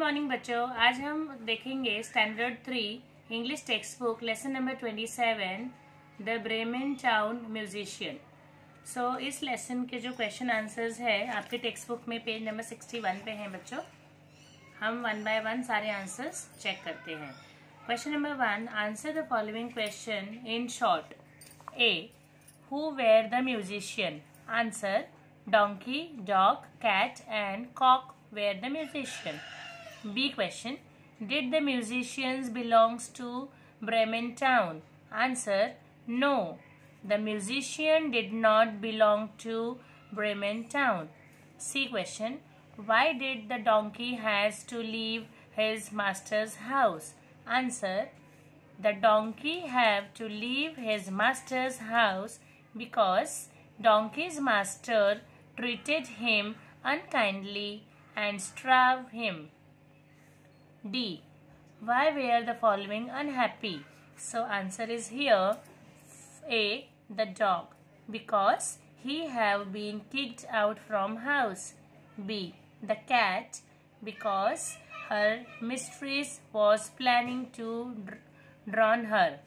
Morning बच्चों। आज हम देखेंगे standard three English text book lesson number twenty seven the Bremen town musician so इस लेसन के जो क्वेश्चन आंसर्स है, आपके टेक्स्ट बुक में पेज नंबर सिक्सटी वन पे हैं बच्चों। हम वन बाय वन सारे आंसर्स चेक करते हैं। Question number one answer the following question in short a who were the musician answer donkey dog cat and cock were the musician? B question. Did the musicians belongs to Bremen town? Answer. No. The musician did not belong to Bremen town. C question. Why did the donkey has to leave his master's house? Answer. The donkey have to leave his master's house because donkey's master treated him unkindly and starve him. D. Why were the following unhappy? So answer is here A. The dog because he have been kicked out from house. B. The cat because her mistress was planning to drown her.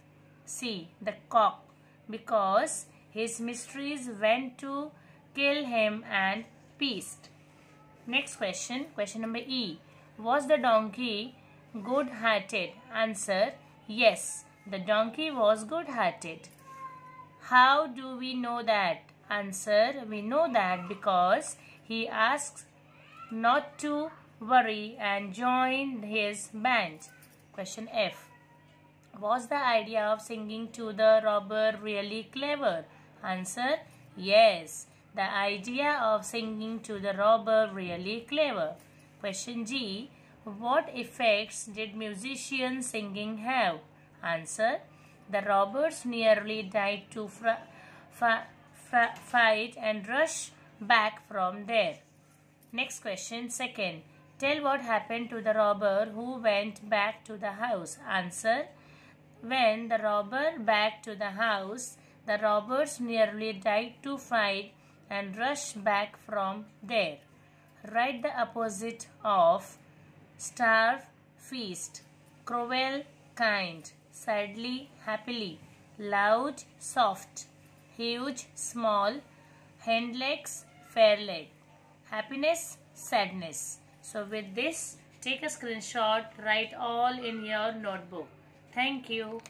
C. The cock because his mistress went to kill him and feast. Next question, question number E. Was the donkey good-hearted? Answer, yes, the donkey was good-hearted. How do we know that? Answer, we know that because he asks not to worry and joined his band. Question F. Was the idea of singing to the robber really clever? Answer, yes. The idea of singing to the robber really clever. Question G. What effects did musician singing have? Answer. The robbers nearly died to fight and rush back from there. Next question. Second. Tell what happened to the robber who went back to the house. Answer. When the robber back to the house, the robbers nearly died to fight and rush back from there. Write the opposite of starve, feast, cruel, kind, sadly, happily, loud, soft, huge, small, hind legs, fair leg, happiness, sadness. So with this, take a screenshot, write all in your notebook. Thank you.